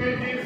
Good evening.